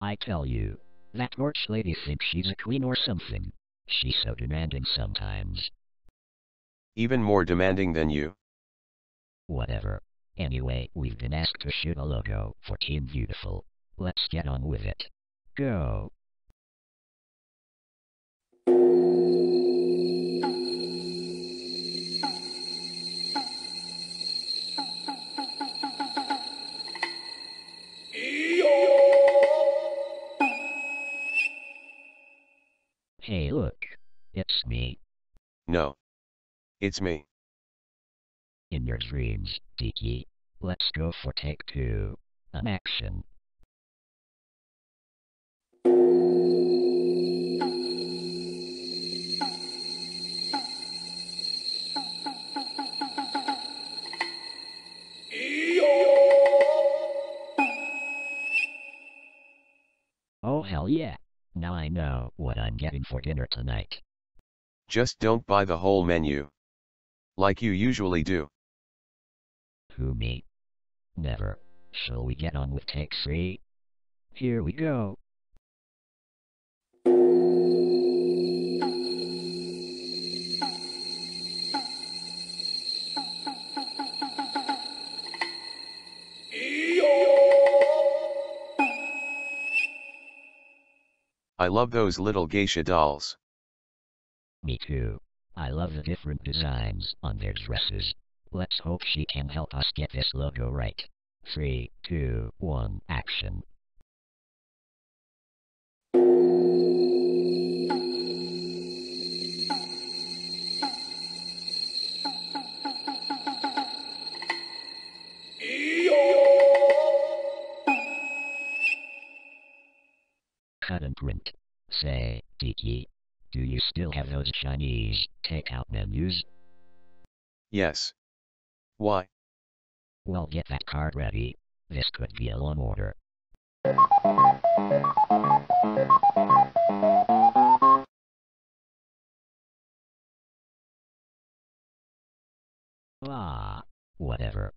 I tell you, that Torch lady thinks she's a queen or something. She's so demanding sometimes. Even more demanding than you. Whatever. Anyway, we've been asked to shoot a logo for Team Viewtiful. Let's get on with it. Go. Hey look. It's me. No. It's me. In your dreams, Tiki. Let's go for take two. An action. Oh hell yeah. Now I know what I'm getting for dinner tonight. Just don't buy the whole menu. Like you usually do. Who me? Never. Shall we get on with take three? Here we go. I love those little geisha dolls. Me too. I love the different designs on their dresses. Let's hope she can help us get this logo right. Three, two, one, action. Cut and print. Say, Tiki, do you still have those Chinese takeout menus? Yes. Why? Well, get that card ready. This could be a long order. Ah, whatever.